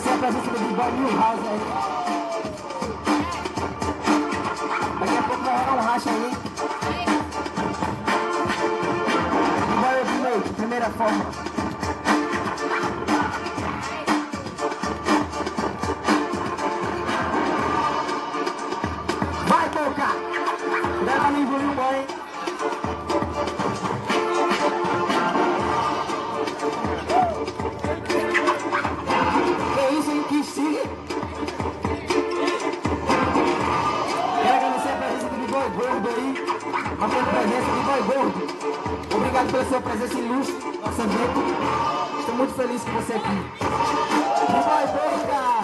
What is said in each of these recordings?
agradecer a presença do Big Boy Milhouse aí. Daqui a pouco vai rolar um racha aí. Big Boy Ultimate, primeira forma. Gordo. Obrigado pela sua presença ilustre no nosso evento. Estou muito feliz com você aqui. Cara!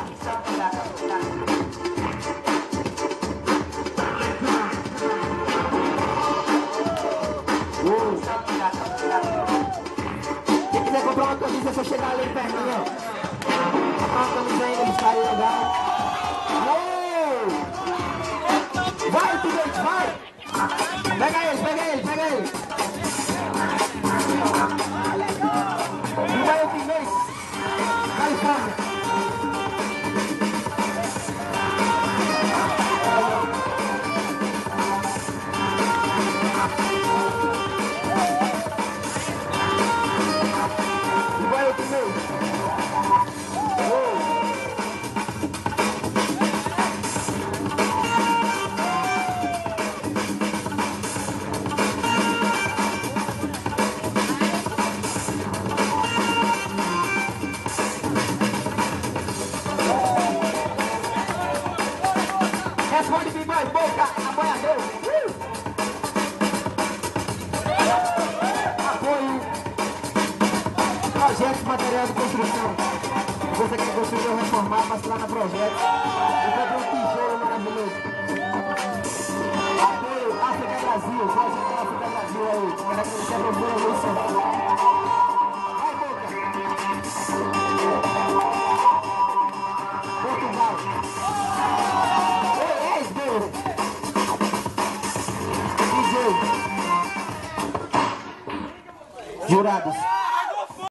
Uou. Quem quiser comprar uma camisa, é só chegar ali pertinho, ó. Projetos material de construção. Você quer construir ou reformar, passa lá na projeto. E compra um tijolo maravilhoso. Apoio África Brasil. Projeto África Brasil aí. Quero agradecer a professora Lúcia. Vai, boca. Portugal. Oi, ex-meu. DJ. Jurados.